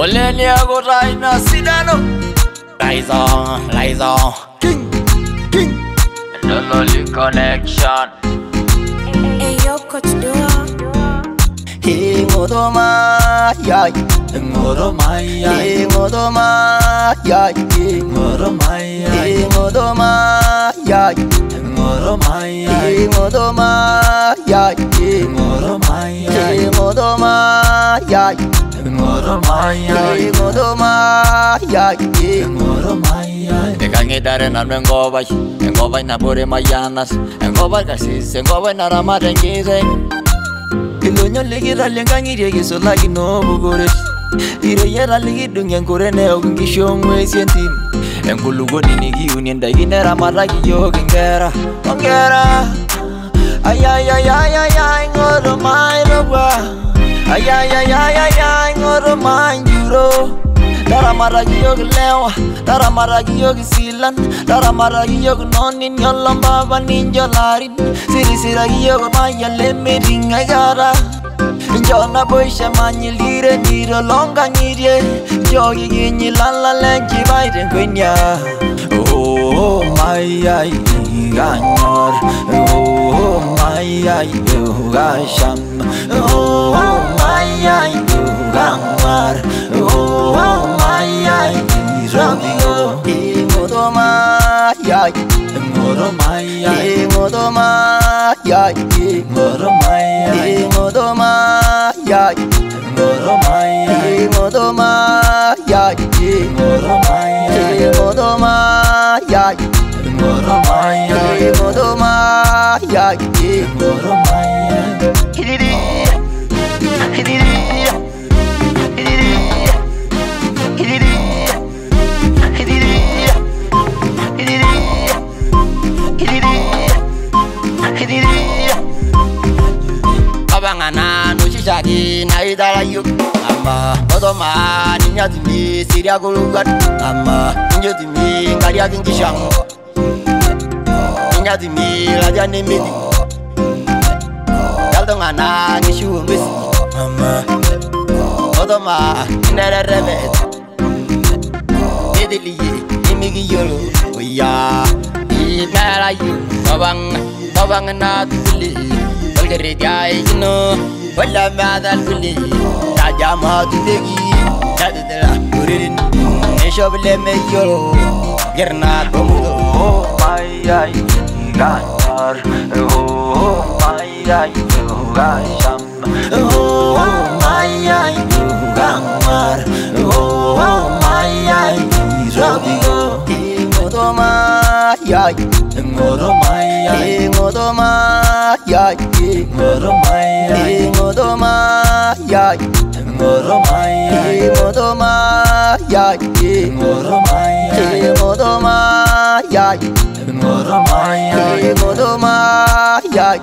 Oleni akoraina sidano Liza, Liza King, King Lololi connection. Ayo coach Dua. Hingodoma, yay Hingodoma, yay Hingodoma, yay Hingodoma, yay Hingodoma, yay Hingodoma, yay Hingodoma, yay Hingodoma, yay Maya Tengo Maya Tengo Maya Tengo Maya Tengo Maya Tengo Maya Tengo Maya Tengo Maya Tengo Maya Tengo Maya Tengo Maya Tengo Ilonyo likita lenkangitie kisulakino bukores Ireyiata likidung enkure neok nkishu ong'uesi entim Enkulukuoni nikiunie ndaiki ay yiok inkera ay Ayayayayayay ng'oto maitopua Ay ay ay ay ay ay, ngoro manjuro Tara mara giyog lewa Tara mara giyog silan. Tara mara giyog nonin Yolam baba ninja larin. Siri, sira giyog maya lemme ringa gara Njona boisha manyil gire niro longa nirye Jogi ginyi lala lenji baiden kwenya. Oh my ay ganyor Oh my ay gasham Oh ai tu gang mar o mai ai ti rang yo i mo to ma ya mo to ma ya i mo to ma ya i mo to ma ya i mo to ma ya mo to ma ya i ma ya i ma ya i ma ya i ma ya i ma ya i ma ya abangana noshishaki naidalayo ama odoma ninyatimi siriakuluga ama injotimi ngaliakinkishango ninyatimi ladianemedi yaltongana ngishiwombesi مهمة Odama, nere revet Dedeliye, imigi yoro Oya, imera yu Tabang, tabang na tuli Bulgari diay gino Wala madal kuli Taja mahatu degi Dadadala kuririn Nesho bile me yoro Yerna tomudo Oh Ay ay, ganyar Oh Ay ay, ganyar Mar Oh, oh my, ay, Rabi Ngodo ma, yay Ngodo ma, yay Ngodo ma, yay Ngodo ma, yay Ngodo ma, yay Ngodo ma, yay Ngodo ma, yay Ngodo ma, yay Ngodo ma, yay Ngodo ma, yay Ngodo ma, yay